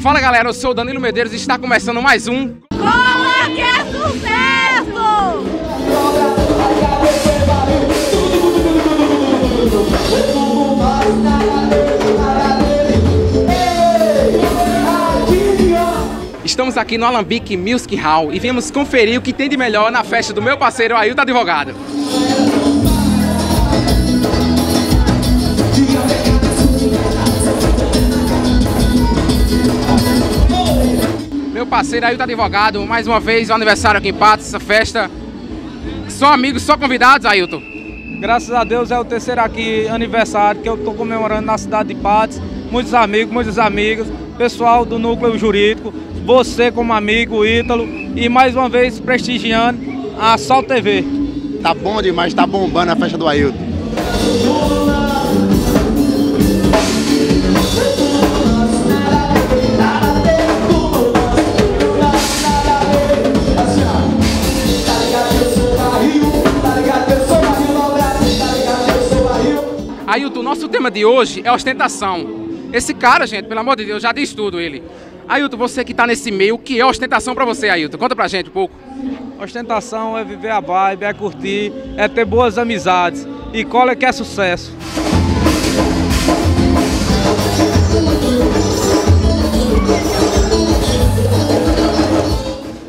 Fala galera, eu sou o Danilo Medeiros e está começando mais um. Cola que é sucesso! Estamos aqui no Alambique Music Hall e viemos conferir o que tem de melhor na festa do meu parceiro Ailton Advogado. Meu parceiro Ailton Advogado, mais uma vez o aniversário aqui em Patos, essa festa. Só amigos, só convidados, Ailton. Graças a Deus é o terceiro aqui aniversário que eu estou comemorando na cidade de Patos. Muitos amigos, muitos amigos, pessoal do núcleo jurídico, você como amigo, Ítalo, e mais uma vez prestigiando a Sol TV. Tá bom demais, tá bombando a festa do Ailton. Ailton, nosso tema de hoje é ostentação. Esse cara, gente, pelo amor de Deus, já diz tudo ele. Ailton, você que tá nesse meio, o que é ostentação pra você, Ailton? Conta pra gente um pouco. Ostentação é viver a vibe, é curtir, é ter boas amizades. E cola que é sucesso.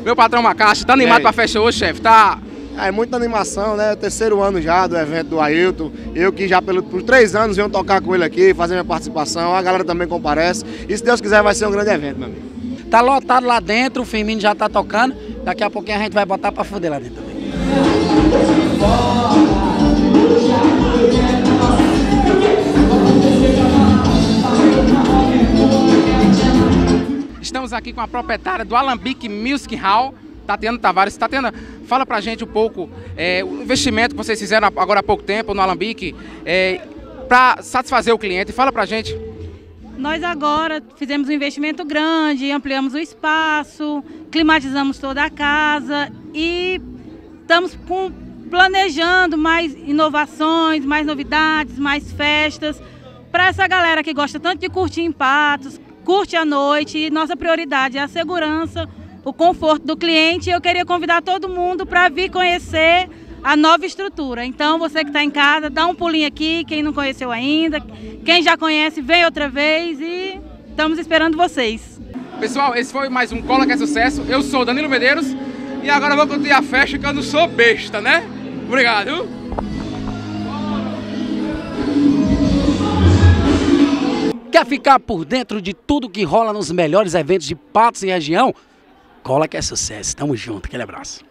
Meu patrão Macaxa, tá animado aí? pra festa hoje, chefe? Tá. É muita animação, né? Terceiro ano já do evento do Ailton. Eu que já pelo, por três anos venho tocar com ele aqui, fazer minha participação. A galera também comparece. E se Deus quiser, vai ser um grande evento, meu amigo. Tá lotado lá dentro, o Firmino já tá tocando. Daqui a pouquinho a gente vai botar pra fuder lá dentro também. Estamos aqui com a proprietária do Alambique Music Hall, Tatiana Tavares. Tatiana, fala pra gente um pouco é, o investimento que vocês fizeram agora há pouco tempo no Alambique é, para satisfazer o cliente. Fala pra gente. Nós agora fizemos um investimento grande, ampliamos o espaço, climatizamos toda a casa e estamos com- planejando mais inovações, mais novidades, mais festas para essa galera que gosta tanto de curtir em Patos, curte a noite e nossa prioridade é a segurança, o conforto do cliente. Eu queria convidar todo mundo para vir conhecer a nova estrutura. Então, você que está em casa, dá um pulinho aqui, quem não conheceu ainda, quem já conhece, vem outra vez e estamos esperando vocês. Pessoal, esse foi mais um Cola que é Sucesso. Eu sou Danilo Medeiros e agora vou curtir a festa que eu não sou besta, né? Obrigado. Quer ficar por dentro de tudo que rola nos melhores eventos de Patos e região? Cola que é sucesso. Tamo junto. Aquele abraço.